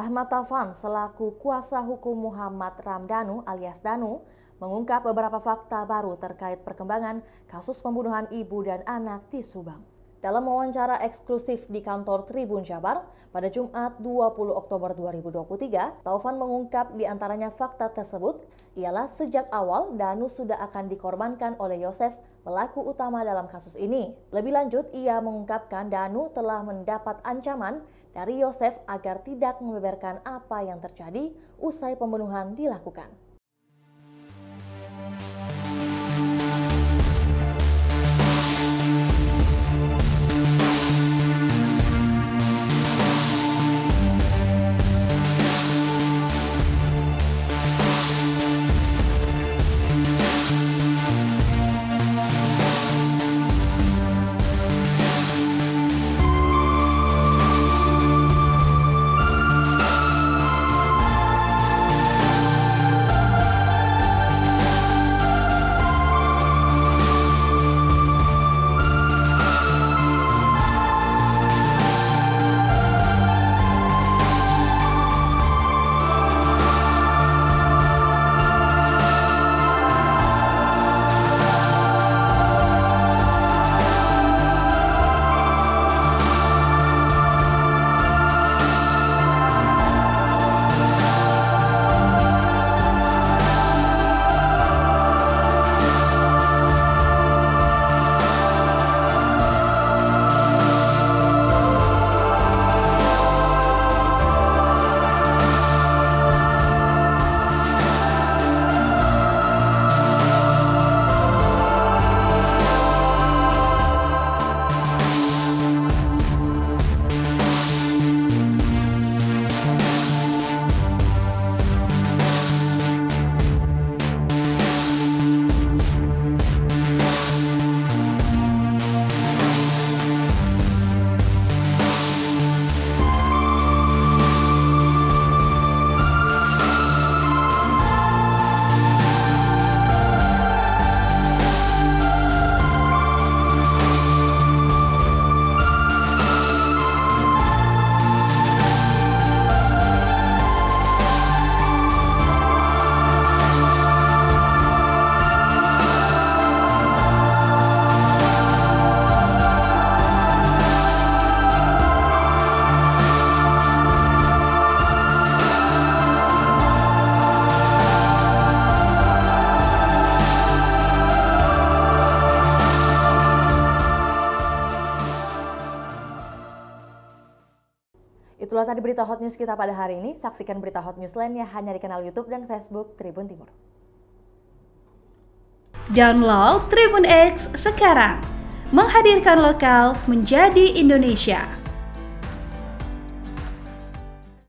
Ahmad Taufan selaku kuasa hukum Muhammad Ramdanu alias Danu mengungkap beberapa fakta baru terkait perkembangan kasus pembunuhan ibu dan anak di Subang. Dalam wawancara eksklusif di kantor Tribun Jabar pada Jumat 20 Oktober 2023, Taufan mengungkap di antaranya fakta tersebut ialah sejak awal Danu sudah akan dikorbankan oleh Yosef pelaku utama dalam kasus ini. Lebih lanjut, ia mengungkapkan Danu telah mendapat ancaman dari Yosef agar tidak membeberkan apa yang terjadi usai pembunuhan dilakukan. Itulah tadi berita hot news kita pada hari ini. Saksikan berita hot news lainnya hanya di kanal YouTube dan Facebook Tribun Timur. Download Tribun X sekarang. Menghadirkan lokal menjadi Indonesia.